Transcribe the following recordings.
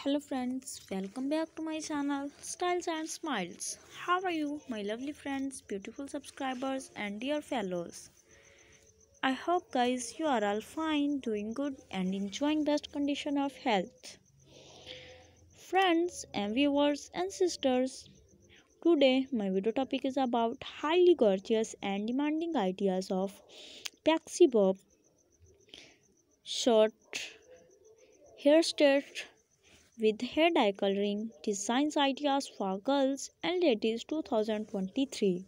Hello friends, welcome back to my channel Styles and Smiles. How are you my lovely friends, beautiful subscribers and dear fellows? I hope guys you are all fine, doing good and enjoying best condition of health. Friends and viewers and sisters, today my video topic is about highly gorgeous and demanding ideas of Pixie Bob short hairstyle with hair dye coloring designs ideas for girls and ladies 2023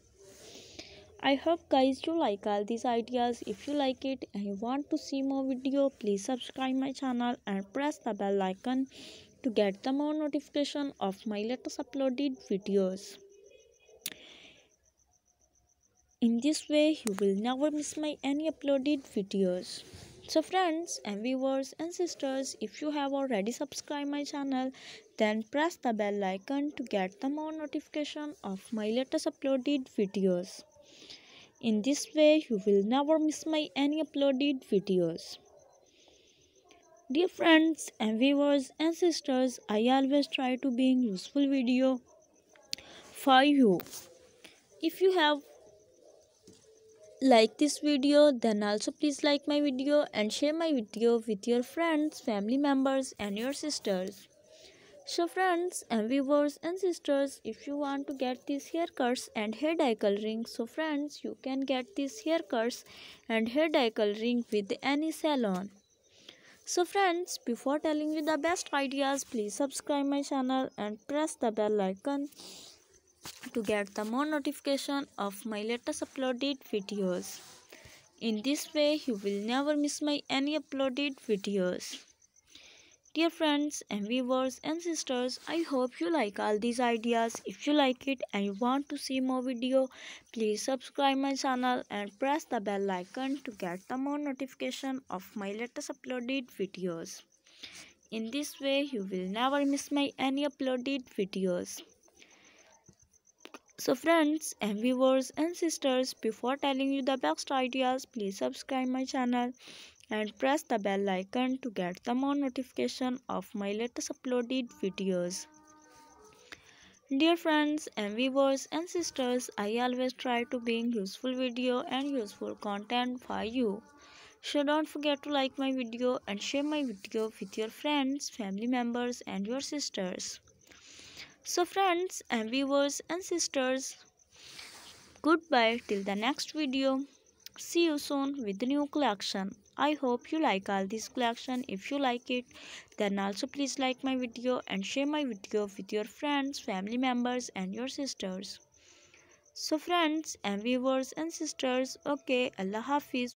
i hope guys you like all these ideas. If you like it and you want to see more video please subscribe my channel and press the bell icon to get the more notification of my latest uploaded videos. In this way you will never miss my any uploaded videos so friends and viewers and sisters if you have already subscribed my channel then press the bell icon to get the more notification of my latest uploaded videos. In this way you will never miss my any uploaded videos. Dear friends and viewers and sisters i always try to bring useful video for you. If you have like this video then also please like my video and share my video with your friends family members and your sisters. So friends and viewers and sisters if you want to get these haircuts and hair dye coloring so friends you can get these haircuts and hair dye coloring with any salon. So friends before telling you the best ideas please subscribe my channel and press the bell icon to get the more notification of my latest uploaded videos. In this way, you will never miss my any uploaded videos. Dear friends and viewers and sisters, I hope you like all these ideas. If you like it and you want to see more video, please subscribe my channel and press the bell icon to get the more notification of my latest uploaded videos. In this way, you will never miss my any uploaded videos. So friends and viewers and sisters, before telling you the best ideas, please subscribe my channel and press the bell icon to get the more notification of my latest uploaded videos. Dear friends and viewers and sisters, I always try to bring useful video and useful content for you. So don't forget to like my video and share my video with your friends, family members and your sisters. So friends and viewers and sisters, goodbye till the next video. See you soon with the new collection. I hope you like all this collection. If you like it, then also please like my video and share my video with your friends, family members and your sisters. So friends and viewers and sisters, okay, Allah Hafiz.